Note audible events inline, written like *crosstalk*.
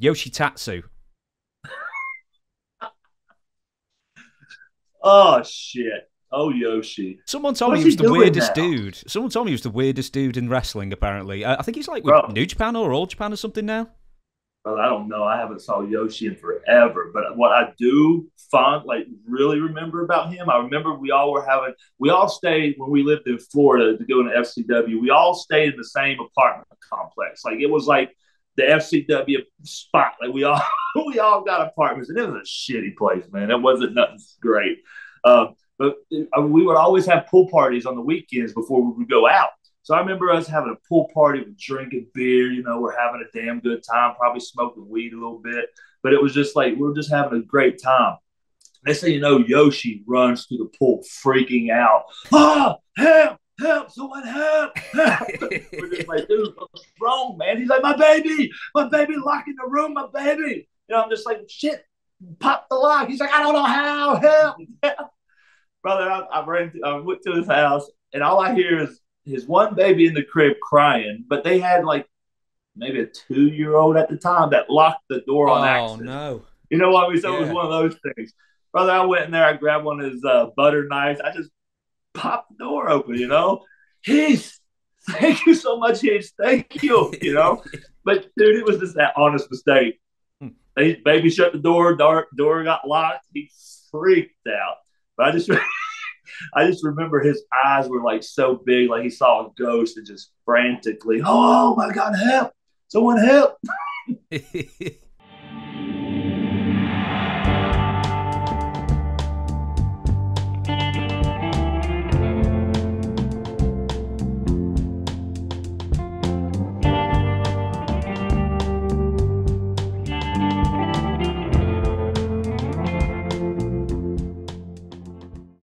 Yoshi Tatsu. Oh shit! Oh Yoshi. Someone told What's me he was he the weirdest now? dude. Someone told me he was the weirdest dude in wrestling. Apparently, uh, I think he's like with Bro. New Japan or All Japan or something now. Well, I don't know. I haven't saw Yoshi in forever. But what I do fond like really remember about him, I remember we all were having we all stayed when we lived in Florida to go to FCW. We all stayed in the same apartment complex. Like it was like the FCW spot. Like we all *laughs* we all got apartments, and it was a shitty place, man. It wasn't nothing great. Um, but uh, we would always have pool parties on the weekends before we would go out. So I remember us having a pool party, with drinking beer. You know, we're having a damn good time, probably smoking weed a little bit. But it was just like we were just having a great time. Next thing you know, Yoshi runs through the pool, freaking out. Ah, help! Help! Someone help! help. *laughs* we're just like, dude, what's wrong, man? He's like, my baby, my baby locked in the room, my baby. You know, I'm just like, shit, pop the lock. He's like, I don't know how. Help! help. Brother, I, I ran. To, I went to his house, and all I hear is his one baby in the crib crying. But they had like maybe a two year old at the time that locked the door on oh accident. no! You know what I mean? So it was one of those things. Brother, I went in there, I grabbed one of his uh, butter knives. I just popped the door open, you know? Heath, thank you so much, Heath. Thank you, you know? *laughs* but dude, it was just that honest mistake. Hmm. They, baby shut the door, door, door got locked. He freaked out. But I just *laughs* I just remember his eyes were like so big, like he saw a ghost and just frantically, oh my God, help! Someone help! *laughs*